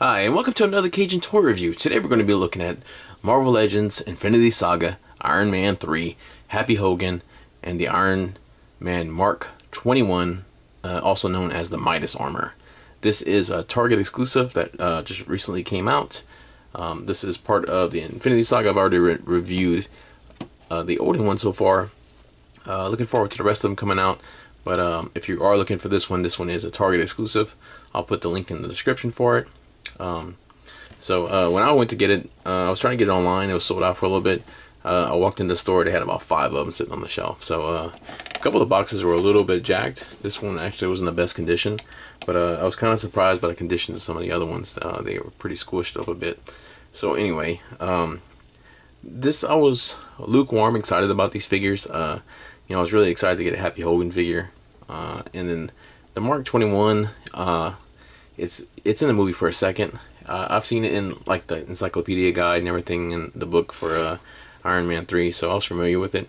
Hi, and welcome to another Cajun Toy Review. Today we're going to be looking at Marvel Legends, Infinity Saga, Iron Man 3, Happy Hogan, and the Iron Man Mark 21, uh, also known as the Midas Armor. This is a Target exclusive that uh, just recently came out. Um, this is part of the Infinity Saga. I've already re reviewed uh, the older one so far. Uh, looking forward to the rest of them coming out. But um, if you are looking for this one, this one is a Target exclusive. I'll put the link in the description for it. Um, so uh, when I went to get it, uh, I was trying to get it online. It was sold out for a little bit. Uh, I walked in the store. They had about five of them sitting on the shelf. So uh, a couple of the boxes were a little bit jacked. This one actually was in the best condition. But uh, I was kind of surprised by the conditions of some of the other ones. Uh, they were pretty squished up a bit. So anyway, um, this I was lukewarm excited about these figures. you know, I was really excited to get a Happy Hogan figure. and then the Mark 21, it's it's in the movie for a second. Uh, I've seen it in like the encyclopedia guide and everything in the book for uh, Iron Man 3, so I was familiar with it.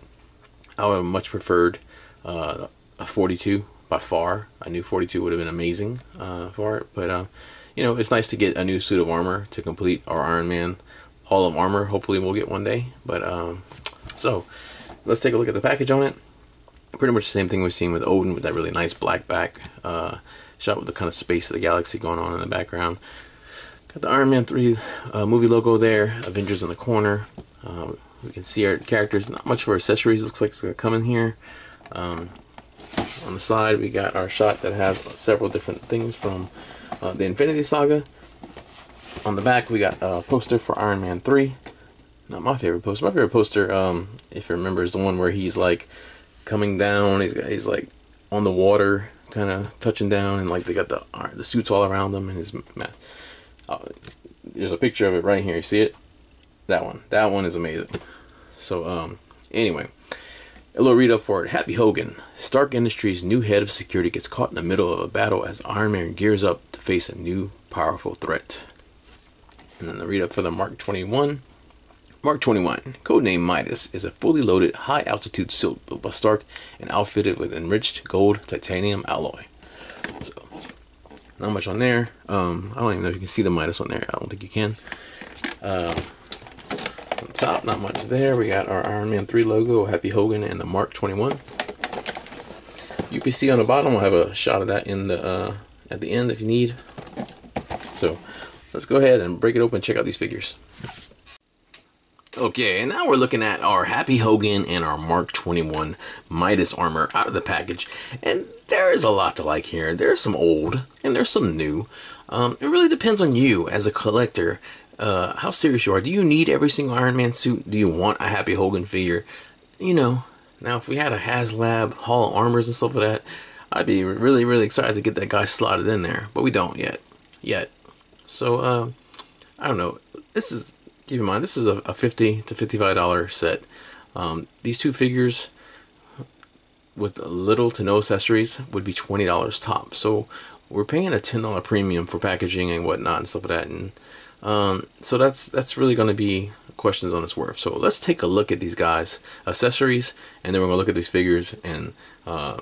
I would have much preferred uh, a 42 by far. A new 42 would have been amazing uh, for it, but uh, you know it's nice to get a new suit of armor to complete our Iron Man Hall of Armor. Hopefully we'll get one day. But um, so let's take a look at the package on it. Pretty much the same thing we've seen with Odin with that really nice black back uh, shot with the kind of space of the galaxy going on in the background. Got the Iron Man 3 uh, movie logo there, Avengers in the corner. Uh, we can see our characters, not much for accessories, looks like it's going to come in here. Um, on the side, we got our shot that has several different things from uh, the Infinity Saga. On the back, we got a poster for Iron Man 3. Not my favorite poster. My favorite poster, um, if you remember, is the one where he's like coming down. He's, he's like on the water, kind of touching down, and like they got the the suits all around them and his mask. Uh, there's a picture of it right here. You see it? That one. That one is amazing. So, um, anyway, a little read up for it. Happy Hogan. Stark Industries' new head of security gets caught in the middle of a battle as Iron Man gears up to face a new powerful threat. And then the read up for the Mark 21. Mark 21, codename Midas, is a fully loaded high altitude suit built by Stark and outfitted with enriched gold titanium alloy. So, not much on there. Um, I don't even know if you can see the Midas on there. I don't think you can. Um, on top, not much there. We got our Iron Man 3 logo, Happy Hogan, and the Mark 21. UPC on the bottom. We'll have a shot of that in the uh, at the end if you need. So let's go ahead and break it open. Check out these figures. Okay, and now we're looking at our Happy Hogan and our Mark 21 Midas armor out of the package. And there is a lot to like here. There's some old and there's some new. Um, it really depends on you as a collector, uh, how serious you are. Do you need every single Iron Man suit? Do you want a Happy Hogan figure? You know, now if we had a HasLab Hall of Armors and stuff like that, I'd be really, really excited to get that guy slotted in there. But we don't yet. Yet. So, uh, I don't know. This is keep in mind this is a, a 50 to 55 dollar set. Um, these two figures with little to no accessories would be $20 top. So we're paying a $10 premium for packaging and whatnot and stuff like that. And um, so that's that's really going to be questions on its worth. So let's take a look at these guys accessories and then we're going to look at these figures. And uh,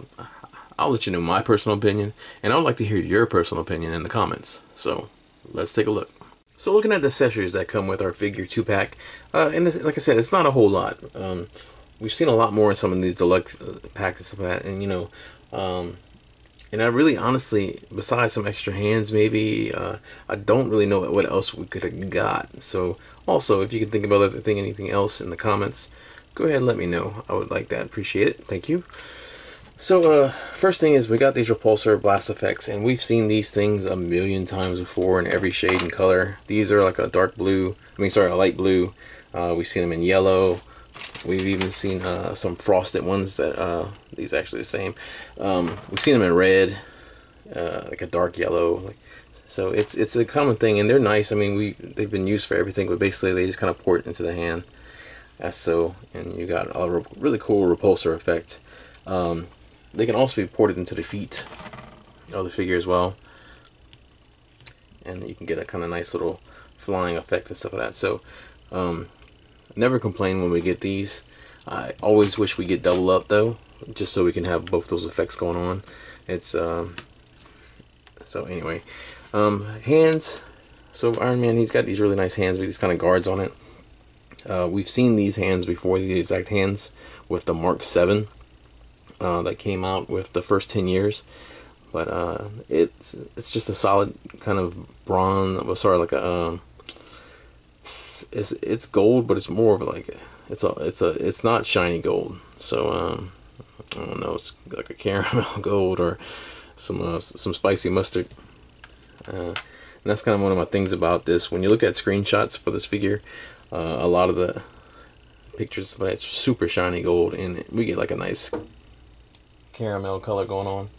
I'll let you know my personal opinion and I would like to hear your personal opinion in the comments. So let's take a look so looking at the accessories that come with our figure two pack, uh, and this, like I said, it's not a whole lot. Um, we've seen a lot more in some of these deluxe uh, packs and stuff like that, and you know, um, and I really honestly, besides some extra hands, maybe uh, I don't really know what else we could have got. So also, if you can think about think anything else in the comments, go ahead and let me know. I would like that. Appreciate it. Thank you. So, uh, first thing is we got these repulsor blast effects, and we've seen these things a million times before in every shade and color. These are like a dark blue, I mean, sorry, a light blue. Uh, we've seen them in yellow. We've even seen uh, some frosted ones that, uh, these are actually the same. Um, we've seen them in red, uh, like a dark yellow. So it's it's a common thing, and they're nice. I mean, we they've been used for everything, but basically they just kind of port into the hand, so, and you got a really cool repulsor effect. Um, they can also be ported into the feet of the figure as well. And you can get a kind of nice little flying effect and stuff like that. So, um, never complain when we get these. I always wish we get double up though, just so we can have both those effects going on. It's um, so anyway, um, hands. so Iron Man, he's got these really nice hands with these kind of guards on it. Uh, we've seen these hands before, the exact hands with the Mark 7 uh, that came out with the first 10 years. But uh, it's it's just a solid kind of bronze, sorry, like a um, it's it's gold, but it's more of like it's a it's a it's not shiny gold. So um, I don't know, it's like a caramel gold or some uh, some spicy mustard. Uh, and that's kind of one of my things about this. When you look at screenshots for this figure, uh, a lot of the pictures, but it's super shiny gold, and we get like a nice caramel color going on.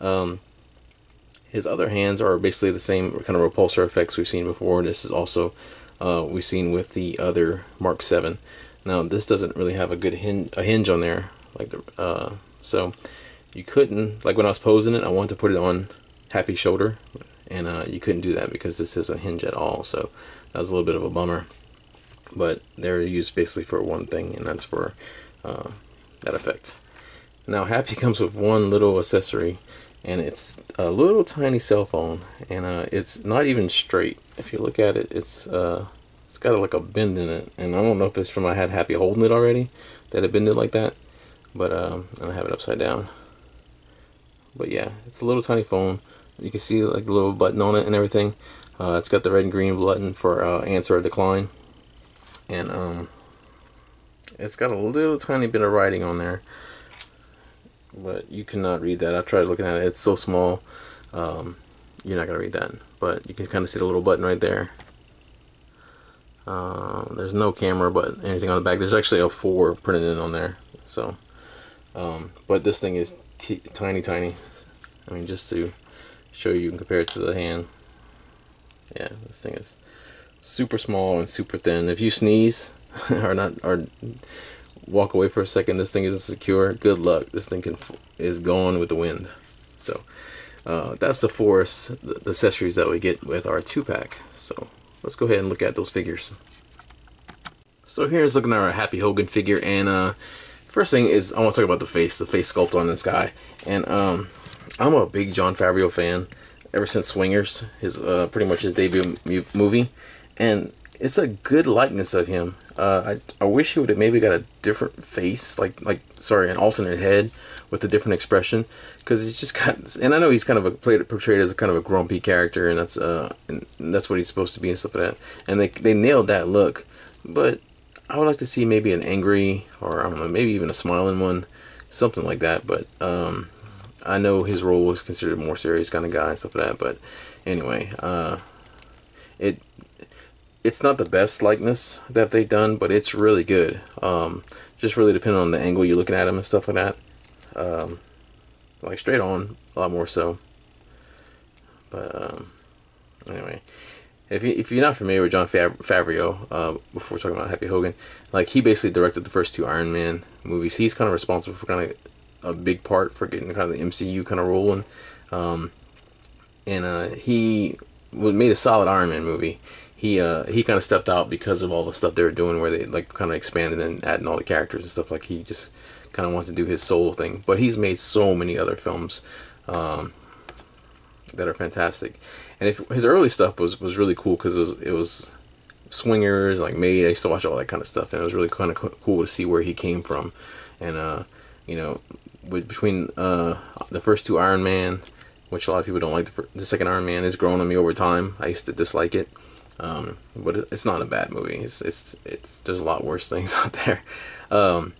Um, his other hands are basically the same kind of repulsor effects we've seen before. This is also uh, we've seen with the other Mark 7. Now this doesn't really have a good hinge, a hinge on there, like the uh, so you couldn't like when I was posing it, I wanted to put it on happy shoulder, and uh, you couldn't do that because this isn't hinge at all. So that was a little bit of a bummer but they're used basically for one thing, and that's for uh, that effect. Now, Happy comes with one little accessory, and it's a little tiny cell phone, and uh, it's not even straight. If you look at it, it's uh, it's got like a bend in it, and I don't know if it's from I had Happy holding it already that it bended like that, but um, I have it upside down. But yeah, it's a little tiny phone. You can see like the little button on it and everything. Uh, it's got the red and green button for uh, answer or decline and um, it's got a little tiny bit of writing on there but you cannot read that. I tried looking at it. It's so small um, you're not gonna read that. But you can kind of see the little button right there. Uh, there's no camera but anything on the back. There's actually a 4 printed in on there so um, but this thing is tiny tiny. I mean just to show you and compare it to the hand. Yeah this thing is super small and super thin. If you sneeze or not or walk away for a second, this thing isn't secure. Good luck. This thing can is gone with the wind. So uh, that's the force, the, accessories that we get with our two pack. So let's go ahead and look at those figures. So here's looking at our Happy Hogan figure, and uh, first thing is I want to talk about the face, the face sculpt on this guy. And um, I'm a big Jon Favreau fan ever since Swingers, his uh, pretty much his debut movie and it's a good likeness of him. Uh, I I wish he would have maybe got a different face, like like sorry, an alternate head with a different expression, because he's just got. And I know he's kind of a, played portrayed as a kind of a grumpy character, and that's uh and that's what he's supposed to be and stuff like that. And they they nailed that look, but I would like to see maybe an angry or I don't know, maybe even a smiling one, something like that. But um, I know his role was considered more serious kind of guy and stuff like that. But anyway, uh, it it's not the best likeness that they've done, but it's really good. Um, just really depending on the angle you're looking at them and stuff like that. Um, like straight on, a lot more so. But um, anyway, if you if you're not familiar with Jon Favreau, uh, before talking about Happy Hogan, like he basically directed the first two Iron Man movies. He's kind of responsible for kind of a big part for getting kind of the MCU kind of rolling. Um, and uh, he made a solid Iron Man movie he uh he kind of stepped out because of all the stuff they were doing where they like kind of expanded and adding all the characters and stuff like he just kind of wanted to do his solo thing. But he's made so many other films um, that are fantastic. And if his early stuff was was really cool because it was it was swingers like Made I used to watch all that kind of stuff and it was really kind of cool to see where he came from. And uh you know with, between uh the first two Iron Man which a lot of people don't like the, the second Iron Man has grown on me over time. I used to dislike it um, but it's not a bad movie. It's it's it's there's a lot worse things out there. Um,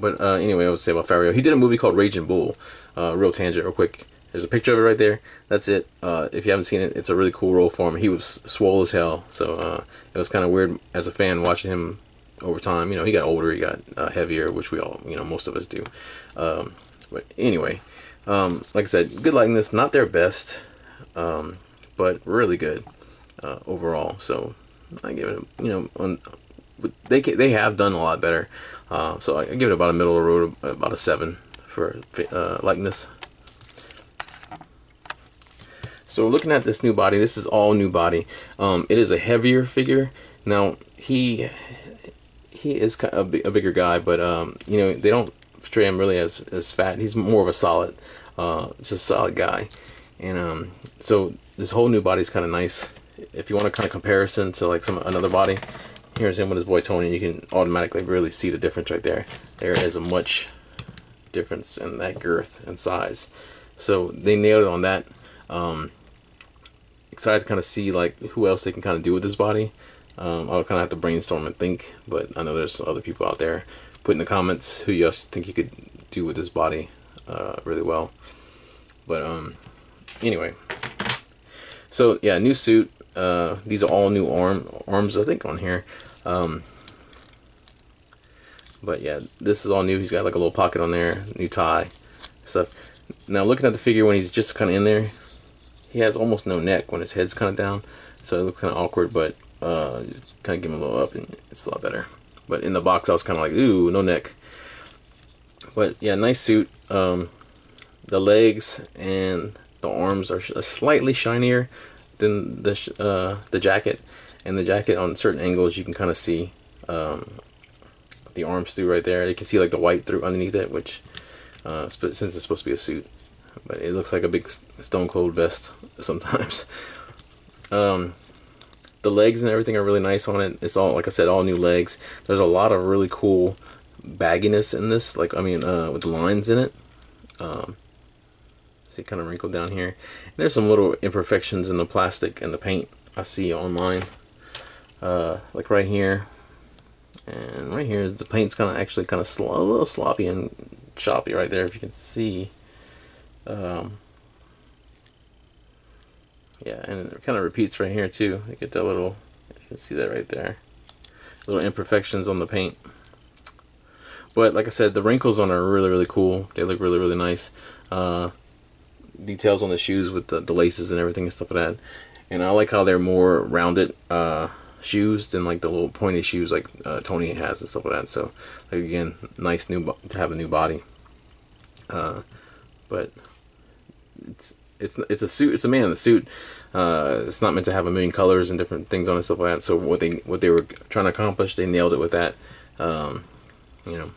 but uh, anyway, I would say about Favreau. He did a movie called Raging Bull. Uh, real tangent, real quick. There's a picture of it right there. That's it. Uh, if you haven't seen it, it's a really cool role for him. He was swole as hell, so uh, it was kind of weird as a fan watching him over time. You know, he got older, he got uh, heavier, which we all, you know, most of us do. Um, but anyway, um, like I said, good likeness. Not their best, um, but really good uh, overall. So I give it, you know, on, they they have done a lot better. Uh, so I give it about a middle of the road, about a seven for uh, likeness. So looking at this new body, this is all new body. Um, it is a heavier figure. Now he he is a, a bigger guy, but um, you know they don't portray him really as as fat. He's more of a solid, uh, just a solid guy. And um, so this whole new body is kind of nice. If you want a kind of comparison to like some another body, here's him with his boy Tony. You can automatically really see the difference right there. There is a much difference in that girth and size. So they nailed it on that. Um, excited to kind of see like who else they can kind of do with this body. Um, I'll kind of have to brainstorm and think, but I know there's other people out there. Put in the comments who you else think you could do with this body uh, really well. But um, anyway, so yeah, new suit. Uh, these are all new arm arms, I think, on here. Um, but yeah, this is all new. He's got like a little pocket on there, new tie, stuff. Now looking at the figure when he's just kind of in there, he has almost no neck when his head's kind of down, so it looks kind of awkward. But uh, just kind of give him a little up, and it's a lot better. But in the box, I was kind of like, ooh, no neck. But yeah, nice suit. Um, the legs and the arms are slightly shinier than the uh, the jacket, and the jacket on certain angles you can kind of see um, the arms through right there. You can see like the white through underneath it, which uh, since it's supposed to be a suit, but it looks like a big stone cold vest sometimes. Um, the legs and everything are really nice on it. It's all like I said, all new legs. There's a lot of really cool bagginess in this. Like I mean, uh, with the lines in it. Um, see, kind of wrinkled down here. And there's some little imperfections in the plastic and the paint I see online. Uh, like right here, and right here the paint's kind of actually kind of a little sloppy and choppy right there if you can see. Um, yeah and it kind of repeats right here too. You get that little you can see that right there. Little imperfections on the paint. But like I said the wrinkles on are really really cool. They look really really nice. Uh, details on the shoes with the, the laces and everything and stuff like that and I like how they're more rounded uh, shoes than like the little pointy shoes like uh, Tony has and stuff like that. So like again, nice new to have a new body. Uh, but it's it's it's a suit. It's a man in the suit. Uh, it's not meant to have a million colors and different things on it stuff like that. So what they what they were trying to accomplish, they nailed it with that. Um, you know,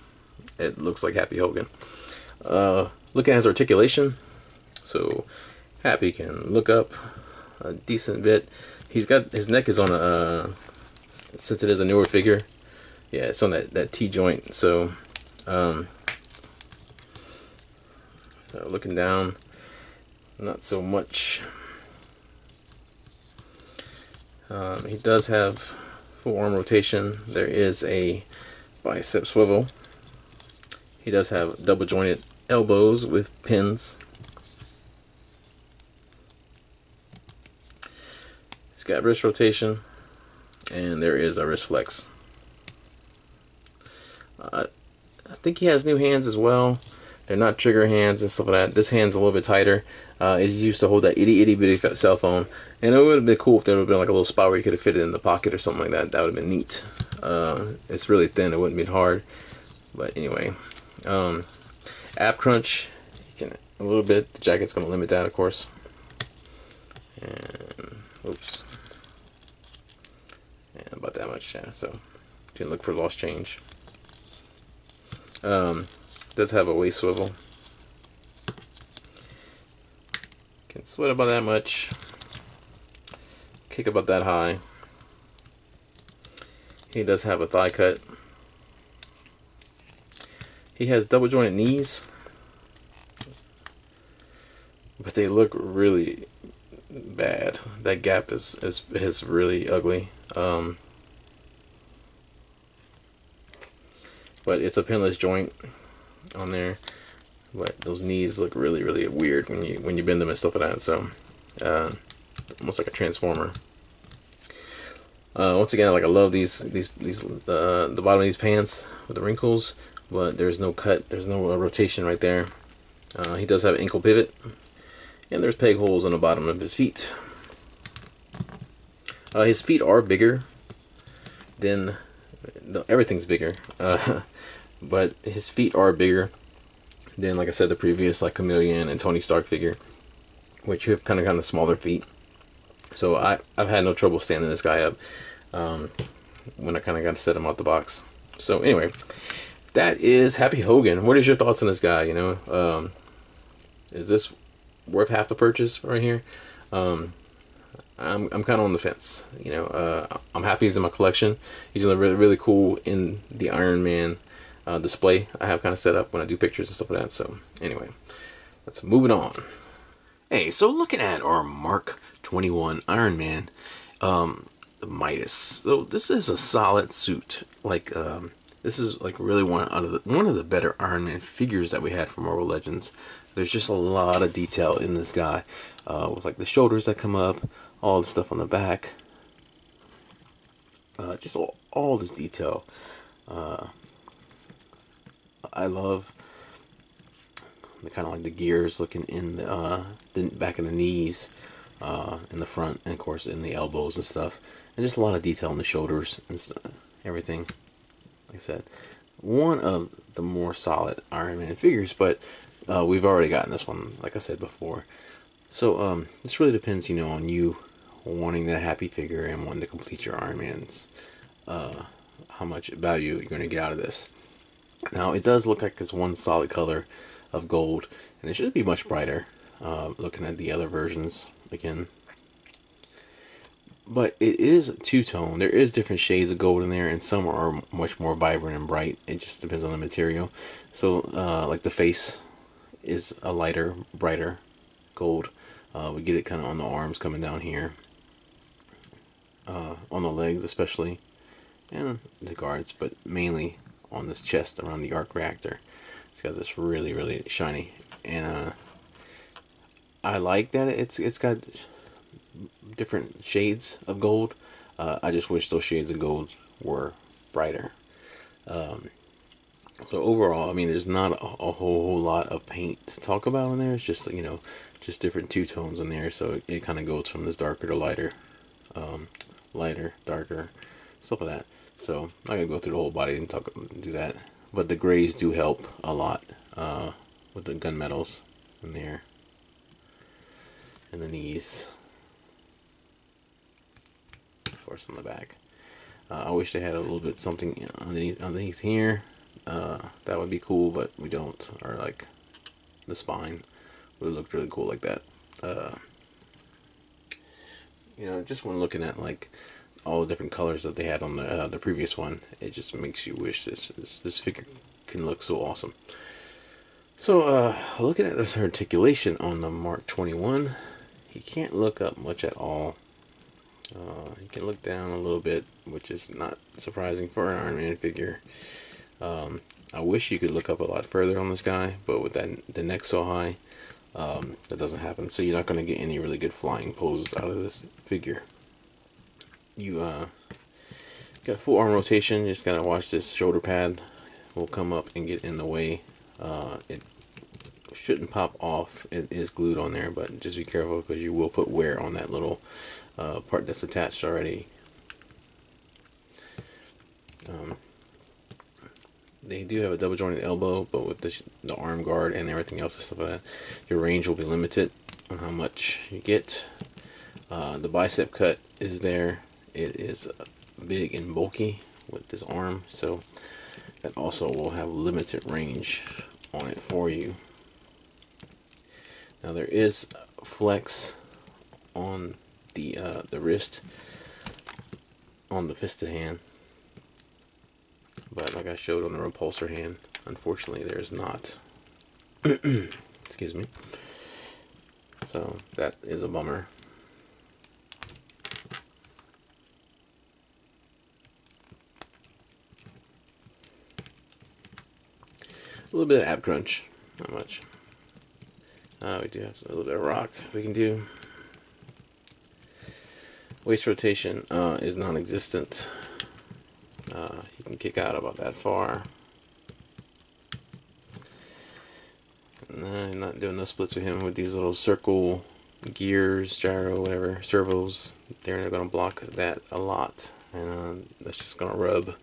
it looks like Happy Hogan. Uh, looking at his articulation, so Happy can look up a decent bit. He's got his neck is on a uh, since it is a newer figure yeah it's on that that T joint so um so looking down not so much. Um, he does have full arm rotation. There is a bicep swivel. He does have double jointed elbows with pins got wrist rotation, and there is a wrist flex. Uh, I think he has new hands as well. They're not trigger hands and stuff like that. This hand's a little bit tighter. Uh, it's used to hold that itty itty bitty cell phone. And it would have been cool if there would have been like a little spot where you could have fit it in the pocket or something like that. That would have been neat. Uh, it's really thin. It wouldn't be hard. But anyway, um, ab crunch. You can a little bit. The jacket's going to limit that, of course. And oops about that much, yeah. So didn't look for lost change. Um, does have a waist swivel. Can sweat about that much. Kick about that high. He does have a thigh cut. He has double jointed knees. But they look really bad. That gap is is, is really ugly. Um, but it's a pinless joint on there but those knees look really really weird when you when you bend them and stuff like that so uh, almost like a transformer uh, once again like I love these these these uh, the bottom of these pants with the wrinkles but there's no cut there's no uh, rotation right there uh, he does have ankle pivot and there's peg holes on the bottom of his feet uh, his feet are bigger than everything's bigger but his feet are bigger than, like I said, the previous like Chameleon and Tony Stark figure, which have kind of kind of smaller feet. So I I've had no trouble standing this guy up um, when I kind of got to set him out the box. So anyway, that is Happy Hogan. What is your thoughts on this guy? You know, um, is this worth half the purchase right here? Um, I'm, I'm kind of on the fence. You know, uh, I'm happy he's in my collection. He's really really cool in the Iron Man uh, display I have kind of set up when I do pictures and stuff like that. So anyway, let's move it on. Hey, so looking at our Mark 21 Iron Man, um, Midas. So this is a solid suit. Like um, this is like really one of the one of the better Iron Man figures that we had from Marvel Legends. There's just a lot of detail in this guy, uh, with like the shoulders that come up, all the stuff on the back. Uh, just all, all this detail. Uh, I love the kind of like the gears looking in the, uh, the back of the knees, uh, in the front, and of course in the elbows and stuff, and just a lot of detail in the shoulders and everything. Like I said, one of the more solid Iron Man figures, but uh, we've already gotten this one, like I said before. So um, this really depends, you know, on you wanting that happy figure and wanting to complete your Iron Man's. Uh, how much value you're going to get out of this. Now it does look like it's one solid color of gold, and it should be much brighter. Uh, looking at the other versions again, but it is two tone. There is different shades of gold in there, and some are much more vibrant and bright. It just depends on the material. So, uh, like the face is a lighter, brighter gold. Uh, we get it kind of on the arms coming down here, uh, on the legs especially, and the guards, but mainly on this chest around the arc reactor. It's got this really, really shiny, and uh, I like that it's it's got different shades of gold. Uh, I just wish those shades of gold were brighter. Um, so overall, I mean, there's not a, a, whole lot of paint to talk about in there. It's just you know, just different two tones in there. So it, it kind of goes from this darker to lighter, um, lighter, darker, stuff like that. So I'm not gonna go through the whole body and talk do that, but the grays do help a lot uh, with the gunmetals in there and the knees. Course, on the back. Uh, I wish they had a little bit something underneath underneath here. Uh, that would be cool, but we don't. Or like the spine would look really cool like that. Uh, you know, just when looking at like all the different colors that they had on the uh, the previous one, it just makes you wish this this, this figure can look so awesome. So, uh, looking at this articulation on the Mark 21, he can't look up much at all. Uh, you can look down a little bit, which is not surprising for an Iron Man figure. Um, I wish you could look up a lot further on this guy, but with that the neck so high, um, that doesn't happen. So you're not going to get any really good flying poses out of this figure you uh, got full arm rotation. Just gotta watch this shoulder pad will come up and get in the way. Uh, it shouldn't pop off. It is glued on there, but just be careful because you will put wear on that little uh, part that's attached already. Um, they do have a double jointed elbow, but with the, the arm guard and everything else and stuff like that, your range will be limited on how much you get. Uh, the bicep cut is there it is big and bulky with this arm so that also will have limited range on it for you now there is flex on the uh, the wrist on the fisted hand but like I showed on the repulsor hand unfortunately there's not excuse me so that is a bummer A little bit of ab crunch, not much. Uh, we do have a little bit of rock we can do. Waist rotation uh, is non-existent. Uh, he can kick out about that far. I'm not doing no splits with him with these little circle gears, gyro, whatever, servos. They're going to block that a lot. And uh, that's just going to rub.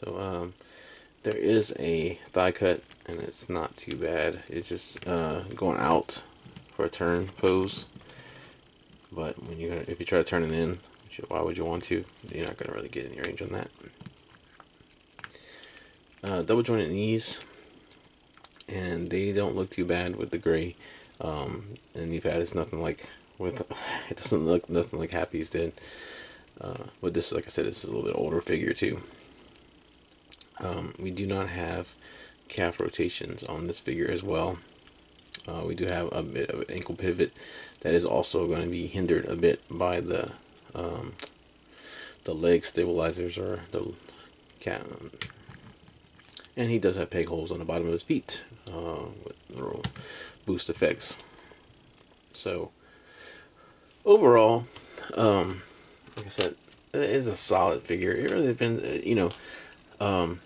So um, there is a thigh cut, and it's not too bad. It's just uh, going out for a turn pose. But when you if you try to turn it in, why would you want to? You're not going to really get any range on that. Uh, double jointed knees, and they don't look too bad with the gray. Um, and knee pad is nothing like with it doesn't look nothing like Happy's did. Uh, but this, like I said, it's a little bit older figure too. Um, we do not have calf rotations on this figure as well. Uh, we do have a bit of an ankle pivot that is also going to be hindered a bit by the um, the leg stabilizers or the cat. And he does have peg holes on the bottom of his feet uh, with little boost effects. So overall, um, like I said, it is a solid figure. It really depends, uh, you know. Um,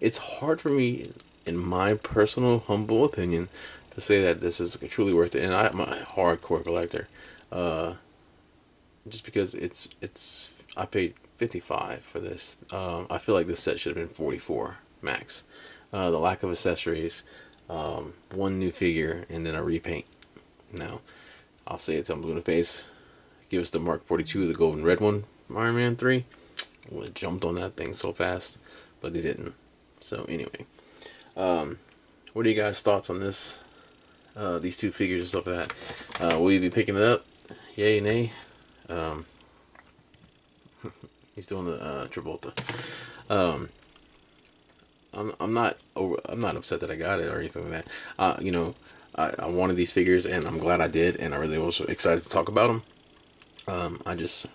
it's hard for me, in my personal humble opinion, to say that this is truly worth it. And I'm a hardcore collector, uh, just because it's it's I paid 55 for this. Um, I feel like this set should have been 44 max. Uh, the lack of accessories, um, one new figure, and then a repaint. Now, I'll say it I'm blue in the face. Give us the Mark 42, the golden red one, Iron Man 3. I would have jumped on that thing so fast, but they didn't. So anyway, um, what are you guys' thoughts on this? Uh, these two figures and stuff like that. Uh, will you be picking it up? Yay, nay? Um, he's doing the uh, Travolta. Um, I'm I'm not over, I'm not upset that I got it or anything like that. Uh, you know, I, I wanted these figures and I'm glad I did, and I really was excited to talk about them. Um, I just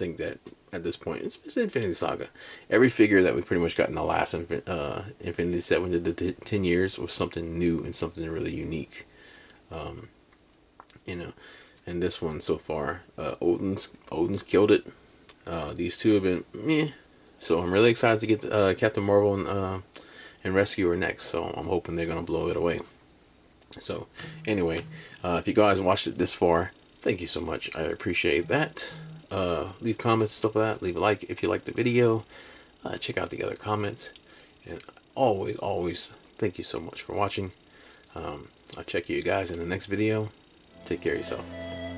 think that at this point. It's, it's Infinity Saga. Every figure that we pretty much got in the last Infin- uh, Infinity set did the t- 10 years was something new and something really unique. Um, you know, and this one so far, uh, Odin's Odin's killed it. Uh, these two have been meh. So I'm really excited to get uh, Captain Marvel and uh, and Rescuer next. So I'm hoping they're gonna blow it away. So anyway, uh, if you guys watched it this far, thank you so much. I appreciate that uh, leave comments stuff like that. Leave a like if you like the video. Uh, check out the other comments. And always always thank you so much for watching. Um, I'll check you guys in the next video. Take care of yourself